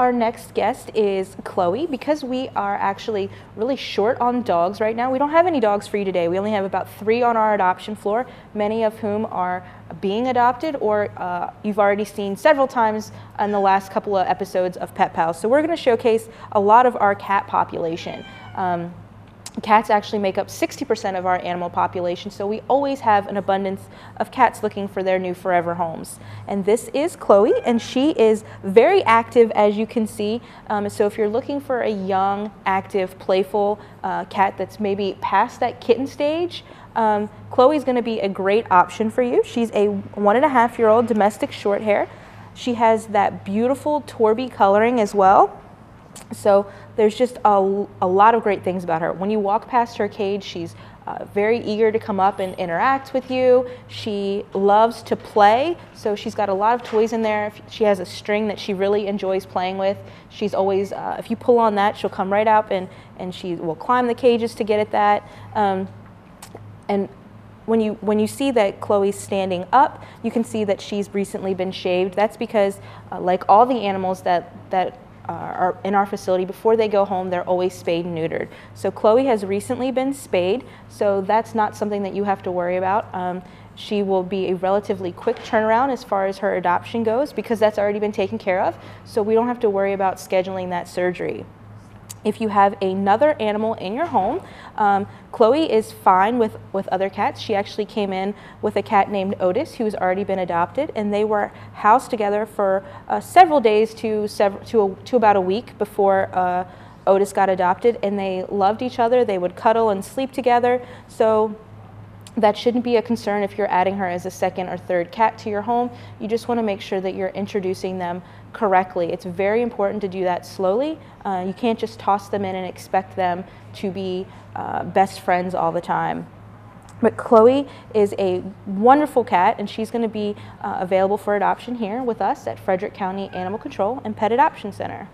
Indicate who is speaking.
Speaker 1: our next guest is Chloe. Because we are actually really short on dogs right now, we don't have any dogs for you today. We only have about three on our adoption floor, many of whom are being adopted or uh, you've already seen several times in the last couple of episodes of Pet Pals. So we're going to showcase a lot of our cat population. Um, Cats actually make up 60% of our animal population, so we always have an abundance of cats looking for their new forever homes. And this is Chloe, and she is very active, as you can see. Um, so if you're looking for a young, active, playful uh, cat that's maybe past that kitten stage, um, Chloe's going to be a great option for you. She's a one and a half year old domestic short hair. She has that beautiful Torbie coloring as well. So there's just a, a lot of great things about her. When you walk past her cage, she's uh, very eager to come up and interact with you. She loves to play, so she's got a lot of toys in there. She has a string that she really enjoys playing with. She's always, uh, if you pull on that, she'll come right up and, and she will climb the cages to get at that. Um, and when you, when you see that Chloe's standing up, you can see that she's recently been shaved. That's because, uh, like all the animals that, that are in our facility, before they go home, they're always spayed and neutered. So Chloe has recently been spayed, so that's not something that you have to worry about. Um, she will be a relatively quick turnaround as far as her adoption goes because that's already been taken care of, so we don't have to worry about scheduling that surgery. If you have another animal in your home, um, Chloe is fine with, with other cats. She actually came in with a cat named Otis who's already been adopted, and they were housed together for uh, several days to, sev to, a, to about a week before uh, Otis got adopted, and they loved each other. They would cuddle and sleep together. So that shouldn't be a concern if you're adding her as a second or third cat to your home. You just want to make sure that you're introducing them correctly. It's very important to do that slowly. Uh, you can't just toss them in and expect them to be uh, best friends all the time. But Chloe is a wonderful cat, and she's going to be uh, available for adoption here with us at Frederick County Animal Control and Pet Adoption Center.